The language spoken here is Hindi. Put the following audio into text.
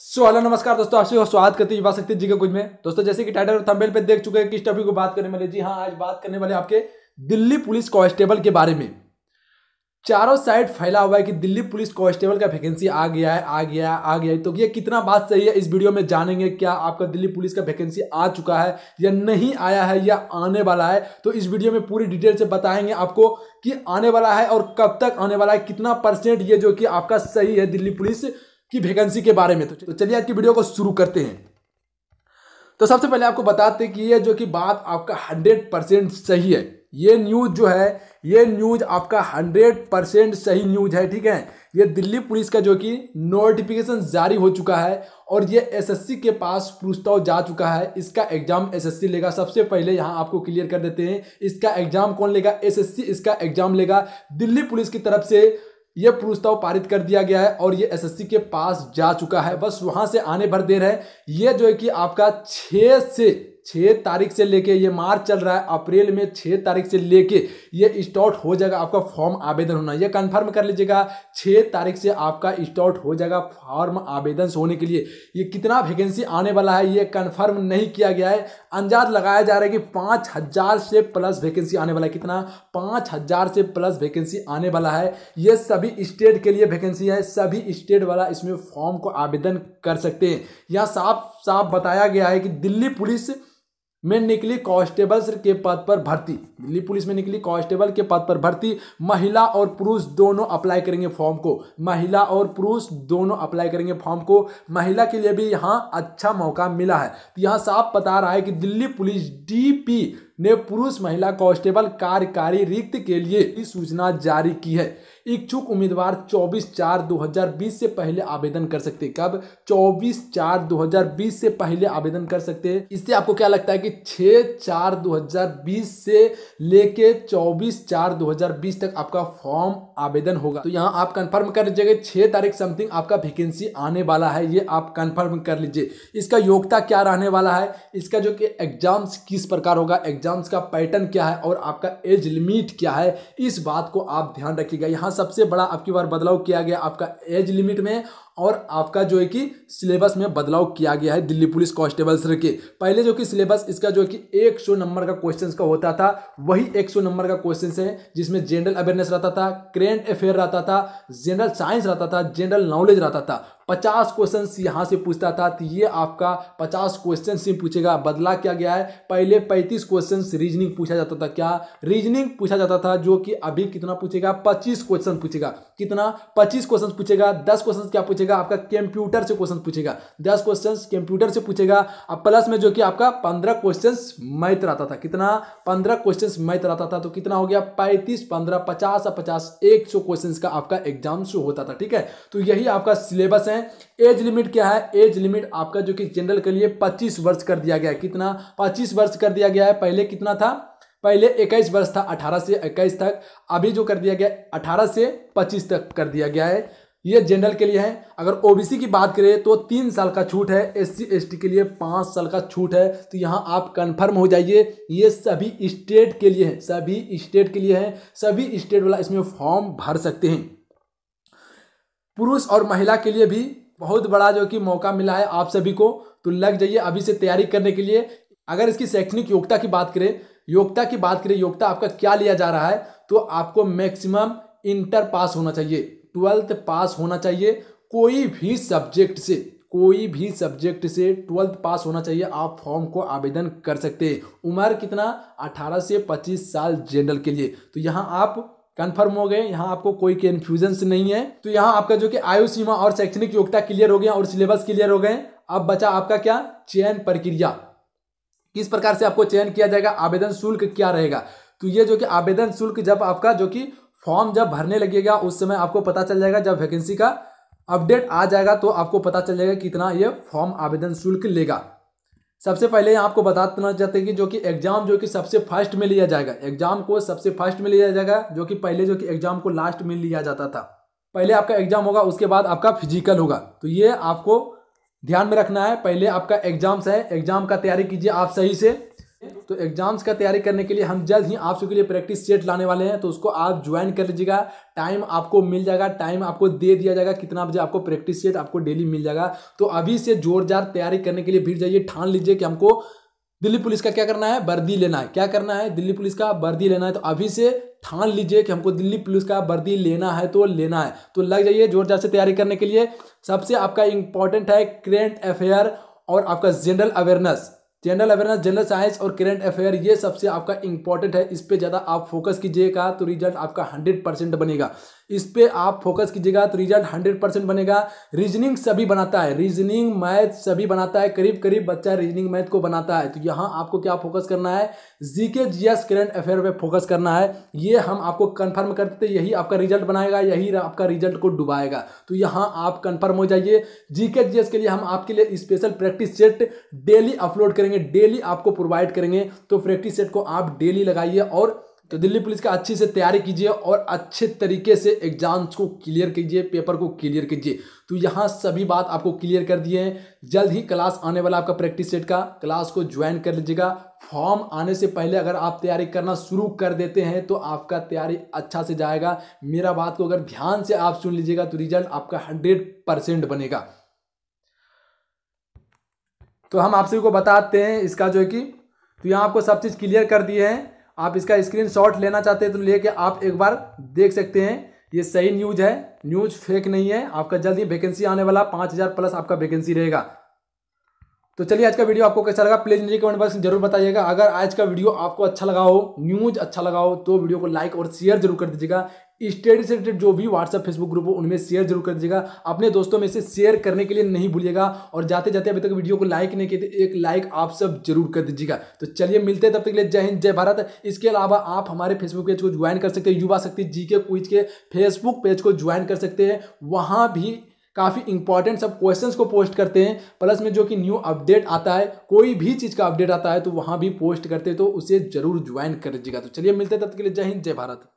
सो हेलो, नमस्कार दोस्तों आपसे स्वागत करते हैं युवा शक्ति जी के कुछ में। दोस्तों, जैसे कि टाइटल और थंबनेल पे देख चुके हैं किस टॉपिक को बात करने वाले जी हाँ आज बात करने वाले आपके दिल्ली पुलिस कांस्टेबल के बारे में। चारों साइड फैला हुआ है कि दिल्ली पुलिस कांस्टेबल का वैकेंसी आ गया है, आ गया है, आ गया है। तो ये कितना बात सही है, इस वीडियो में जानेंगे क्या आपका दिल्ली पुलिस का वैकेंसी आ चुका है या नहीं आया है या आने वाला है। तो इस वीडियो में पूरी डिटेल से बताएँगे आपको कि आने वाला है और कब तक आने वाला है, कितना परसेंट ये जो कि आपका सही है दिल्ली पुलिस की वैकेंसी के बारे में। तो चलिए आज की वीडियो को शुरू करते हैं। तो सबसे पहले आपको बताते कि ये जो कि बात आपका हंड्रेड परसेंट सही है। ये न्यूज़ जो है, ये न्यूज़ आपका हंड्रेड परसेंट सही न्यूज़ है, ठीक है? ये दिल्ली पुलिस का जो कि नोटिफिकेशन जारी हो चुका है और ये एसएससी के पास प्रस्ताव जा चुका है। इसका एग्ज़ाम एसएससी लेगा। सबसे पहले यहाँ आपको क्लियर कर देते हैं, इसका एग्ज़ाम कौन लेगा? एसएससी इसका एग्ज़ाम लेगा। दिल्ली पुलिस की तरफ़ से ये प्रस्ताव पारित कर दिया गया है और ये एसएससी के पास जा चुका है। बस वहाँ से आने भर देर है। ये जो है कि आपका छह से छः तारीख से लेके, ये मार्च चल रहा है, अप्रैल में छः तारीख से लेके ये स्टार्ट हो जाएगा आपका फॉर्म आवेदन होना। ये कंफर्म कर लीजिएगा छः तारीख से आपका स्टार्ट हो जाएगा फॉर्म आवेदन होने के लिए। ये कितना वैकेंसी आने वाला है, ये कंफर्म नहीं किया गया है। अंदाज लगाया जा रहा है कि पाँच हज़ार से प्लस वैकेंसी आने वाला है। कितना? पाँच हज़ार से प्लस वैकेंसी आने वाला है। ये सभी स्टेट के लिए वैकेंसी है। सभी स्टेट वाला इसमें फॉर्म को आवेदन कर सकते हैं। यहाँ साफ़ साफ़ बताया गया है कि दिल्ली पुलिस में निकली कांस्टेबल के पद पर भर्ती। दिल्ली पुलिस में निकली कांस्टेबल के पद पर भर्ती। महिला और पुरुष दोनों अप्लाई करेंगे फॉर्म को। महिला और पुरुष दोनों अप्लाई करेंगे फॉर्म को। महिला के लिए भी यहाँ अच्छा मौका मिला है। तो यहाँ साफ़ बता रहा है कि दिल्ली पुलिस डीपी ने पुरुष महिला कांस्टेबल कार्यकारी रिक्त के लिए सूचना जारी की है। इच्छुक उम्मीदवार 24 चार 2020 से पहले आवेदन कर सकते कब? 24 चार 2020 से पहले आवेदन कर सकते हैं। इससे आपको क्या लगता है कि 6 चार 2020 से लेके 24 चार 2020 तक आपका फॉर्म आवेदन होगा? तो यहाँ आप कंफर्म कर लीजिएगा, छह तारीख समथिंग आपका वैकेंसी आने वाला है। ये आप कंफर्म कर लीजिए। इसका योग्यता क्या रहने वाला है? इसका जो कि एग्ज़ाम्स किस प्रकार होगा? एग्ज़ाम्स का पैटर्न क्या है और आपका एज लिमिट क्या है, इस बात को आप ध्यान रखिएगा। यहाँ सबसे बड़ा आपकी बार बदलाव किया गया आपका एज लिमिट में और आपका जो है कि सिलेबस में बदलाव किया गया है दिल्ली पुलिस कांस्टेबल्स के। पहले जो कि सिलेबस इसका जो है कि एक सौ नंबर का क्वेश्चन का होता था, वही एक सौ नंबर का क्वेश्चन है, जिसमें जनरल अवेयरनेस रहता था करेंट अफेयर रहता था, जनरल साइंस रहता था, जनरल नॉलेज रहता था। पचास क्वेश्चन यहाँ से पूछता था तो ये आपका पचास क्वेश्चन से पूछेगा। बदला क्या गया है? पहले पैंतीस क्वेश्चन रीजनिंग पूछा जाता था। क्या? रीजनिंग पूछा जाता था, जो कि अभी कितना पूछेगा? पच्चीस क्वेश्चन पूछेगा। कितना? पच्चीस क्वेश्चन पूछेगा। दस क्वेश्चन क्या पूछेगा? आपका कंप्यूटर से क्वेश्चन पूछेगा। दस क्वेश्चन कंप्यूटर से पूछेगा। अब प्लस में जो कि आपका पंद्रह क्वेश्चन मैथ रहता था। कितना? पंद्रह क्वेश्चन मैथ रहता था। तो कितना हो गया? पैंतीस, पंद्रह, पचास और पचास, एक सौ क्वेश्चन का आपका एग्ज़ाम शो होता था। ठीक है? तो यही आपका सिलेबस है। एज लिमिट क्या है? एज लिमिट आपका जो कि जनरल के लिए 25 वर्ष कर दिया गया है। कितना? 25 वर्ष कर दिया गया है। पहले कितना था? पहले 21 वर्ष था। 18 से 21 तक। अभी जो कर दिया गया 18 से 25 तक कर दिया गया है। ये जनरल के लिए है। अगर ओबीसी की बात करें तो तीन साल का छूट है एस सी के लिए पाँच साल का छूट है। तो यहाँ आप कंफर्म हो जाइए, ये सभी स्टेट के लिए है, सभी स्टेट के लिए है, सभी स्टेट वाला इसमें फॉर्म भर सकते हैं। पुरुष और महिला के लिए भी बहुत बड़ा जो कि मौका मिला है आप सभी को। तो लग जाइए अभी से तैयारी करने के लिए। अगर इसकी शैक्षणिक योग्यता की बात करें, योग्यता की बात करें, योग्यता आपका क्या लिया जा रहा है तो आपको मैक्सिमम इंटर पास होना चाहिए। ट्वेल्थ पास होना चाहिए। कोई भी सब्जेक्ट से, कोई भी सब्जेक्ट से ट्वेल्थ पास होना चाहिए। आप फॉर्म को आवेदन कर सकते हैं। उम्र कितना? 18 से 25 साल जनरल के लिए। तो यहाँ आप कंफर्म हो गए। यहाँ आपको कोई कन्फ्यूज़न नहीं है। तो यहाँ आपका जो कि आयु सीमा और शैक्षणिक योग्यता क्लियर हो गया और सिलेबस क्लियर हो गए। अब बचा आपका क्या? चयन प्रक्रिया। किस प्रकार से आपको चयन किया जाएगा? आवेदन शुल्क क्या रहेगा? तो ये जो कि आवेदन शुल्क जब आपका जो कि फॉर्म जब भरने लगेगा, उस समय आपको पता चल जाएगा जब वैकेंसी का अपडेट आ जाएगा तो आपको पता चल जाएगा कितना ये फॉर्म आवेदन शुल्क लेगा। सबसे पहले आपको बताना चाहते हैं कि जो कि एग्ज़ाम जो कि सबसे फ़र्स्ट में लिया जाएगा, एग्ज़ाम को सबसे फ़र्स्ट में लिया जाएगा, जो कि पहले जो कि एग्ज़ाम को लास्ट में लिया जाता था। पहले आपका एग्ज़ाम होगा, उसके बाद आपका फ़िज़िकल होगा। तो ये आपको ध्यान में रखना है, पहले आपका एग्ज़ाम्स है, एग्ज़ाम का तैयारी कीजिए आप सही से। तो एग्ज़ाम्स का तैयारी करने के लिए हम जल्द ही आप सबके लिए प्रैक्टिस सेट लाने वाले हैं। तो उसको आप ज्वाइन कर लीजिएगा। टाइम आपको मिल जाएगा। टाइम आपको दे दिया जाएगा। कितना बजे आपको प्रैक्टिस सेट आपको डेली मिल जाएगा। तो अभी से जोरदार तैयारी करने के लिए भीड़ जाइए। ठान लीजिए कि हमको दिल्ली पुलिस का क्या करना है? वर्दी लेना है। क्या करना है? दिल्ली पुलिस का वर्दी लेना है। तो अभी से ठान लीजिए कि हमको दिल्ली पुलिस का वर्दी लेना है तो लेना है। तो लग जाइए जोरदार से तैयारी करने के लिए। सबसे आपका इंपॉर्टेंट है करेंट अफेयर और आपका general awareness general awareness general science और करंट अफेयर ये सबसे आपका इंपॉर्टेंट है। इस पर ज़्यादा आप फोकस कीजिएगा तो रिज़ल्ट आपका हंड्रेड परसेंट बनेगा। इस पर आप फोकस कीजिएगा तो रिज़ल्ट हंड्रेड परसेंट बनेगा। रीजनिंग सभी बनाता है। रीजनिंग मैथ सभी बनाता है। करीब करीब बच्चा रीजनिंग मैथ को बनाता है। तो यहाँ आपको क्या फोकस करना है? जीके जीएस करंट अफेयर पर फोकस करना है। ये हम आपको कन्फर्म करते थे यही आपका रिज़ल्ट बनाएगा। यही आपका रिज़ल्ट को डुबाएगा। तो यहाँ आप कन्फर्म हो जाइए। जीके जीएस के लिए हम आपके लिए special practice set daily upload करेंगे। डेली आपको प्रोवाइड करेंगे। तो प्रैक्टिस सेट को आप डेली लगाइए और तो दिल्ली पुलिस का अच्छी से तैयारी कीजिए और अच्छे तरीके से एग्ज़ाम्स को क्लियर कीजिए पेपर को क्लियर कीजिए। तो यहाँ सभी बात आपको क्लियर कर दिए हैं। जल्द ही क्लास आने वाला आपका प्रैक्टिस सेट का। क्लास को ज्वाइन कर लीजिएगा। फॉर्म आने से पहले अगर आप तैयारी करना शुरू कर देते हैं तो आपका तैयारी अच्छा से जाएगा। मेरा बात को अगर ध्यान से आप सुन लीजिएगा तो रिज़ल्ट आपका हंड्रेड बनेगा। तो हम आप सभी को बताते हैं इसका जो है कि तो यहाँ आपको सब चीज़ क्लियर कर दिए हैं। आप इसका स्क्रीन शॉट लेना चाहते हैं तो लेके आप एक बार देख सकते हैं। ये सही न्यूज़ है। न्यूज़ फेक नहीं है। आपका जल्दी वैकेंसी आने वाला, पाँच हज़ार प्लस आपका वैकेंसी रहेगा। तो चलिए आज का वीडियो आपको कैसा लगा? प्लीज़ नीचे कमेंट बॉक्स में ज़रूर बताइएगा। अगर आज का वीडियो आपको अच्छा लगा हो न्यूज़ अच्छा लगा हो तो वीडियो को लाइक और शेयर ज़रूर कर दीजिएगा। स्टडी से रिलेटेड जो भी व्हाट्सअप फेसबुक ग्रुप हो, उनमें शेयर ज़रूर कर दीजिएगा। अपने दोस्तों में से शेयर करने के लिए नहीं भूलिएगा। और जाते जाते अभी तक वीडियो को लाइक नहीं किए थे, एक लाइक आप सब ज़रूर कर दीजिएगा। तो चलिए मिलते हैं तब तक के लिए। जय हिंद, जय भारत। इसके अलावा आप हमारे फेसबुक पेज को ज्वाइन कर सकते हैं, युवा शक्ति जी के क्विज के फेसबुक पेज को ज्वाइन कर सकते हैं। वहाँ भी काफ़ी इंपॉर्टेंट सब क्वेश्चंस को पोस्ट करते हैं प्लस में जो कि न्यू अपडेट आता है, कोई भी चीज़ का अपडेट आता है तो वहाँ भी पोस्ट करते हैं तो उसे ज़रूर ज्वाइन कर लीजिएगा तो चलिए मिलते हैं, तब के लिए जय हिंद, जय भारत।